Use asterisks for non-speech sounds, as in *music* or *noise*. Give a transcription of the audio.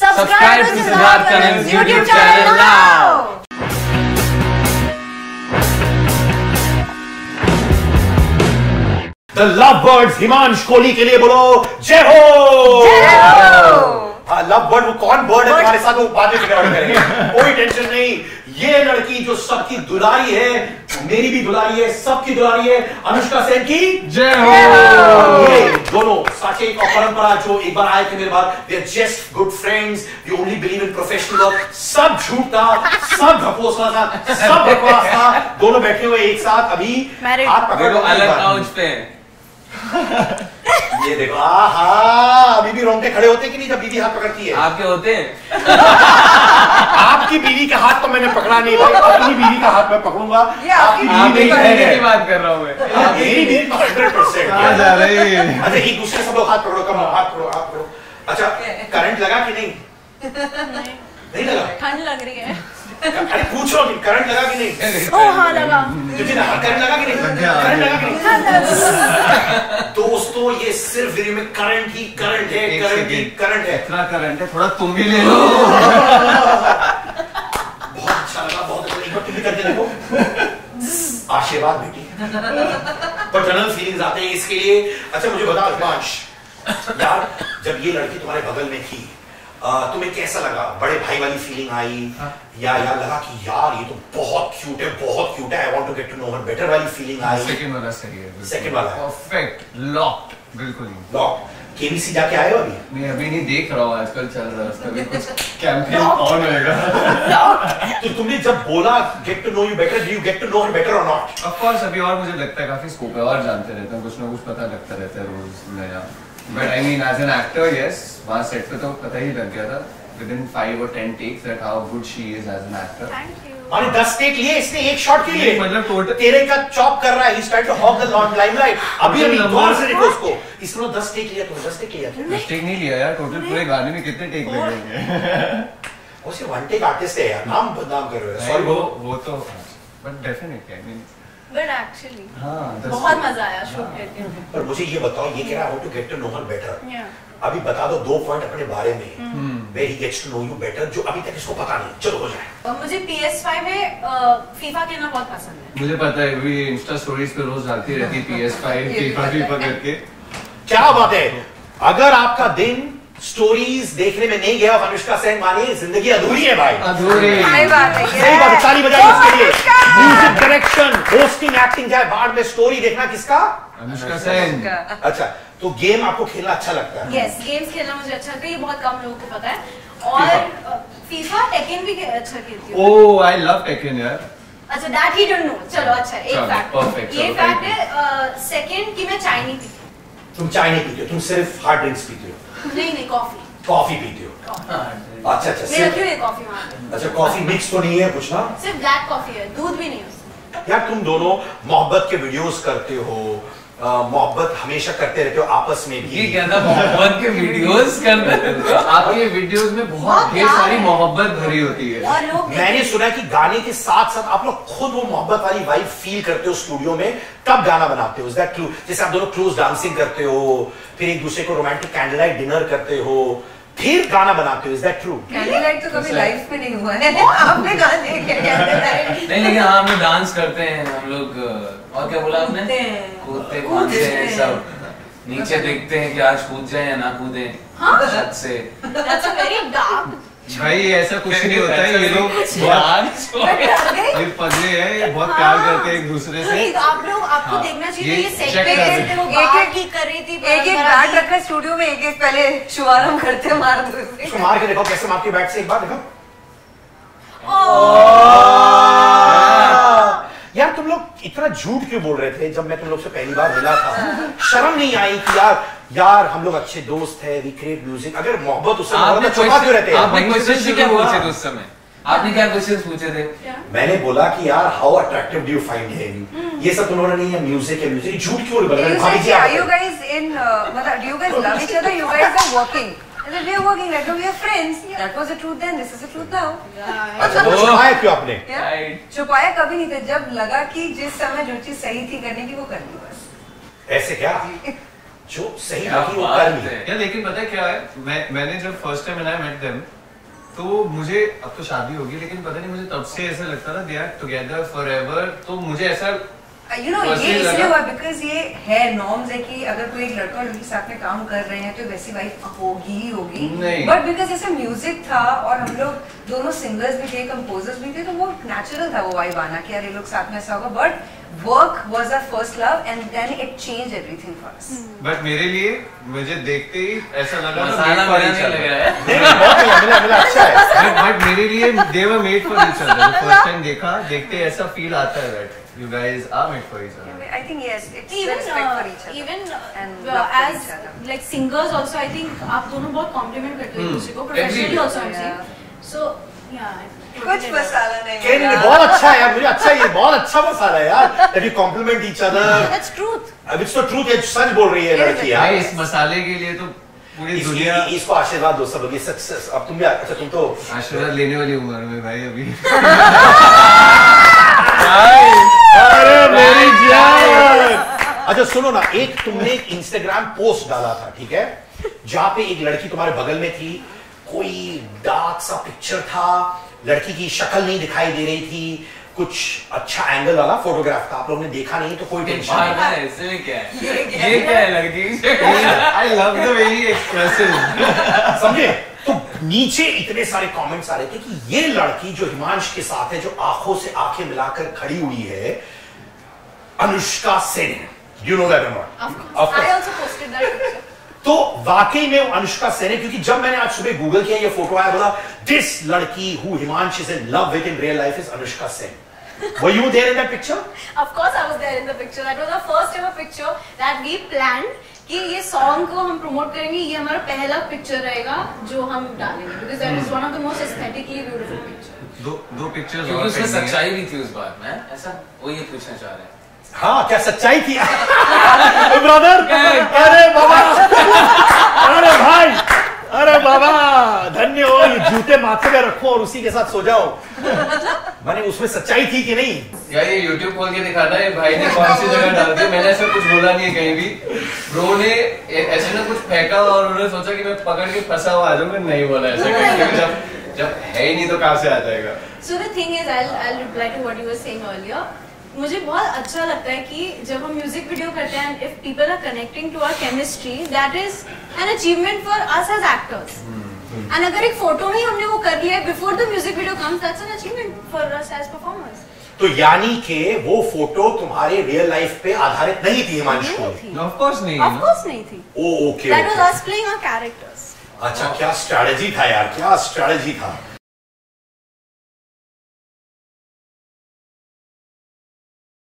Subscribe to Siddharth Kanan's YouTube channel now. The love birds Himansh Kohli के लिए बोलो जय हो! हाँ! लव बर्ड वो कौन बर्ड है? तुम्हारे साथ वो बाद में करेंगे। कोई टेंशन नहीं। ये लड़की जो सबकी दुलारी है मेरी भी दुलारी है सबकी दुलारी है। अनुष्का सेन की जय हो। ये दोनों साचे और परंपरा जो एक बार आए थे मेरे बाद they are just good friends you only believe in professional work सब झूठ था सब ढकोसला था सब बकवास था। दोनों बैठे हुए एक साथ। अभी. हाथ पकड़ अलग। काउच पे *laughs* ये देखो आहा अभी भी रोंगटे खड़े होते कि नहीं जब बीवी हाथ पकड़ती है? आपके होते हैं? *laughs* आपकी बीवी का हाथ तो मैंने पकड़ा नहीं भाई अपनी बीवी का हाथ मैं पकड़ूँगा। ये आपकी बीवी है। की बात कर रहा हूँ मैं। *laughs* हाँ, मेरी बीवी तो हंड्रेड परसेंट जा रही है। अच्छा एक दूसरे सब लोग हाथ पकड़ो कम हाथ पकड़ो हाथ पकड़ो। अच्छा करंट लगा कि नहीं। नहीं लगा? ठंड लग रही है। अरे पूछ रहा हूँ करंट लगा कि नहीं? ओ हाँ लगा। तुझे ना करंट लगा कि नहीं? करंट लगा कि नहीं? दोस्तों ये सिर्फ़ वीडियो में करंट ही करंट है करंट ही करंट है। इतना करंट है थोड़ा तुम भी ले लो। बहुत अच्छा लगा बहुत अच्छा एक बार तुम भी करके देखो। आशीर्वाद बेटी। पैटर्नल फीलिंग्स आते हैं इसके लिए। अच्छा मुझे बता हिमांश यार जब ये लड़की तुम्हारे बगल में थी तुम्हें कैसा लगा? बड़े भाई वाली फीलिंग आई। या यार लगा कि यार ये तो बहुत क्यूट है बहुत क्यूट है I want to get to know her better वाली फीलिंग आई। सेकंड वाला सही है Second वाला परफेक्ट लॉक बिल्कुल ही। लॉक केबीसी जाके आए हो अभी? मैं अभी नहीं देख रहा हूँ आजकल चल रहा है उसका भी कुछ *laughs* कैंपेन ऑन होएगा। तो तुमने जब बोला get to know you better do you get to know her better और नॉट ऑफ़ कोर्स अभी और मुझे लगता है काफ़ी स्कोप है और जानते रहते हैं कुछ ना कुछ पता लगता रहता है रोज नया। But I mean as an actor yes वहाँ सेट पे तो पता ही लग गया था। विद इन फाइव और ten takes that how good she is as an actor thank you माने 10 टेक लिए इसने एक शॉट के लिए। मतलब total- तेरे का चॉप कर रहा है he trying to hog the long limelight अभी अभी गौर से देखो उसको। इसने 10 टेक लिया तो 10 टेक लिया। टेक नहीं लिया यार टोटल पूरे गाने में कितने टेक लगेंगे वो सिर्फ़ वन टेक आर्टिस्ट है यार। नाम बदनाम कर रहे हो। सॉरी वो वो तो but definitely I mean but actually हाँ बहुत मज़ा आया शूट करके। पर मुझे ये बताओ ये कह रहा है to get to know her better अभी बता दो दो पॉइंट अपने बारे में। Where he gets to know you better जो अभी तक इसको पता नहीं। चलो हो जाए। और मुझे PS5 में फीफा खेलना बहुत पसंद है। मुझे पता है भी इंस्टा स्टोरीज पे रोज डालती रहती P S five FIFA FIFA करके। क्या बात है? अगर आपका दिन स्टोरीज देखने में नहीं गया अनुष्का सेन मानिए ज़िंदगी अधूरी है भाई। अधूरी। सही बात है। सही बात है, ताली बजाइए इसके लिए। म्यूज़िक डायरेक्शन होस्टिंग एक्टिंग जाए बाहर में स्टोरी देखना किसका? अनुष्का सेन। अच्छा तो गेम आपको खेलना अच्छा लगता है। यस गेम्स खेलना मुझे अच्छा लगता है ये बहुत कम लोगों को पता है। और फीफा टेकन भी अच्छा खेलती हूँ। ओ आई लव टेकन यार। अच्छा दैट ही डोंट नो चलो अच्छा एक फैक्ट perfect, ये फैक्ट है सेकंड कि मैं चाय नहीं पीती तुम चाय नहीं पीते हो तुम सिर्फ़ हार्ड ड्रिंक्स पीते हो। नहीं नहीं कॉफ़ी कॉफ़ी पीते हो। अच्छा अच्छा सिर्फ़ कॉफ़ी अच्छा कॉफ़ी मिक्स तो नहीं है कुछ ना? सिर्फ़ ब्लैक कॉफ़ी है दूध भी नहीं उसमें। यार तुम दोनों मोहब्बत के वीडियोस करते हो मोहब्बत हमेशा करते रहते हो आपस में भी। क्या था मोहब्बत के वीडियोस करते आपके वीडियोस में बहुत ढेर सारी मोहब्बत भरी होती है। मैंने सुना है कि गाने के साथ साथ आप लोग खुद वो मोहब्बत वाली वाइब फील करते हो स्टूडियो में तब गाना बनाते हो। इज़ दैट ट्रू जैसे आप दोनों क्लोज डांसिंग करते हो फिर एक दूसरे को रोमांटिक कैंडल लाइट डिनर करते हो फिर गाना बनाते हो is that true candle light तो कभी लाइफ में नहीं हुआ है। *laughs* आपने कहा देखा कैंडल नहीं लेकिन हाँ हम लोग डांस करते हैं हम लोग और क्या बोला आपने? कूदते हैं। कूदते हैं। कूदते सब। नीचे देखते हैं कि आज कूद जाए या ना कूदे। हाँ? छत से। दैट्स अ वेरी डार्क भाई ऐसा कुछ नहीं होता है ये लोग डांस ये पगले हैं ये बहुत प्यार करते हैं एक दूसरे से। आप लोग आपको हाँ, देखना चाहिए ये ये सेट पे हैं। बाहर एक-एक- की कर रही थी एक एक बैट रखा है स्टूडियो में एक एक पहले शुभारंभ करते मार दो इसको मार के देखो कैसे मार के बैठ से एक बार देखो। यार तुम लोग इतना झूठ क्यों बोल रहे थे? जब मैं तुम लोग से पहली बार मिला था। शर्म नहीं आई कि यार यार हम लोग अच्छे दोस्त है वी क्रिएट म्यूज़िक अगर मोहब्बत उससे मोहब्बत क्यों रहते हैं? आपने क्या हुआ। पूछे थे मैंने बोला कि यार how attractive do you find him ये सब उन्होंने नहीं है म्यूज़िक है म्यूज़िक झूठ क्यों बोल रहे हैं भाभी जी you guys in, uh, मतलब, do you guys love each other? You guys are working. I said, we are working like we are friends. That was the truth then. This is the truth now. अच्छा तो छुपाया क्यों आपने? Right. छुपाया कभी नहीं था जब लगा कि जिस समय जो चीज़ सही थी करने की वो कर ली बस ऐसे क्या जो सही लड़की वो कर है। या लेकिन पता है क्या है मैं मैंने जब first time I met them तो मुझे अब तो शादी होगी लेकिन पता नहीं मुझे तब से ऐसा लगता था दे आर टुगेदर फॉरएवर तो मुझे ऐसा यू नो ये इसलिए हुआ बिकॉज़ ये है नॉर्म्स है कि अगर कोई एक लड़का और लड़की साथ में काम कर रहे हैं तो वैसी वाइफ होगी ही होगी। बट बिकॉज़ ऐसे म्यूज़िक था और हम लोग दोनों सिंगर्स भी थे कंपोजर्स भी थे तो वो नेचुरल था वो वाइफ आना कि यार ये लोग साथ में ऐसा होगा। But work was our first love and then it change everything for us but मेरे लिए मुझे देखते ही ऐसा लगा मसाला made for मेरा each नहीं other. लग रहा है मिला मिला अच्छा है बट बट मेरे लिए they were made for each other first time देखा देखते ही ऐसा फील आता है that you guys are made for each other I think yes, it's even respect uh, for each other. even And uh, love for as each other. like singers also I think आप दोनों बहुत compliment करते हो एक Hmm. दूसरे को professionally also I'm saying so yeah कुछ मसाला नहीं नहीं, नहीं, बहुत अच्छा है यार मुझे अच्छा ये बहुत अच्छा मसाला है यार। Compliment each other that's truth. अब it's the truth ये सच बोल रही है लड़की यार। इस मसाले के लिए तो पूरी दुनिया इसको आशीर्वाद दो सब लोग ये सच सच- अब तुम भी अच्छा तुम तो आशीर्वाद लेने वाली उम्र में भाई अभी। अरे मेरी जान अच्छा सुनो ना एक तुमने एक इंस्टाग्राम पोस्ट डाला था ठीक है? जहाँ पे एक लड़की तुम्हारे बगल में थी कोई डार्क सा पिक्चर था लड़की की शक्ल नहीं दिखाई दे रही थी कुछ अच्छा एंगल वाला फोटोग्राफ था आप लोगों ने देखा नहीं तो कोई टेंशन नहीं। है इसमें क्या है? ये क्या है लड़की? I love the way he expressive समझे? तो नीचे इतने सारे कमेंट्स आ रहे थे कि ये लड़की जो हिमांश के साथ है जो आँखों से आँखें मिलाकर खड़ी हुई है Anushka Sen you know that of course. I also posted that picture. तो वाकई में अनुष्का सेन है क्योंकि जब मैंने आज सुबह गूगल किया ये फ़ोटो आया बोला दिस लड़की who Himansh is in love with in real life is Anushka Sen. Were you there in that picture? of course I was there in the picture. That was our first ever picture that we planned कि ये song को हम promote करेंगे ये हमारा पहला picture रहेगा जो हम डालेंगे because that is one of the most aesthetically beautiful picture दो दो पिक्चर्स और उसमें सच्चाई भी थी उस बात में ऐसा वो ये पूछना चाह रहे हैं। हाँ क्या सच्चाई थी? *laughs* ब्रदर अरे बाबा! अरे भाई! अरे बाबा! धन्य हो ये जूते माथे में रखो और उसी के साथ सो जाओ। मैंने उसमें सच्चाई थी कि नहीं? यार ये YouTube खोल के दिखाना है? भाई ने कौन सी जगह डाल दी? मैंने ऐसा कुछ बोला नहीं है कहीं भी। ब्रो ने ऐसे ना कुछ फेंका और उन्होंने सोचा कि मैं पकड़ के फंसा हुआ आ जाऊँगा नहीं बोला ऐसा कहीं क्योंकि जब जब है ही नहीं तो कहाँ से आ जाएगा? So the thing is, I'll I'll reply to what you were saying earlier. मुझे बहुत अच्छा लगता है कि जब हम म्यूज़िक वीडियो करते हैं if people are connecting to our chemistry that is an achievement for us as actors and अगर एक फ़ोटो में हमने वो कर लिया है before the music video comes that's an achievement for us as performers तो यानी कि वो फ़ोटो तुम्हारे रियल लाइफ पे आधारित नहीं थी हिमांशु? ऑफ़ कोर्स नहीं ऑफ़ कोर्स नहीं थी। ओ okay that was us playing our characters अच्छा क्या स्ट्रैटेजी था यार? क्या स्ट्रैटेजी था?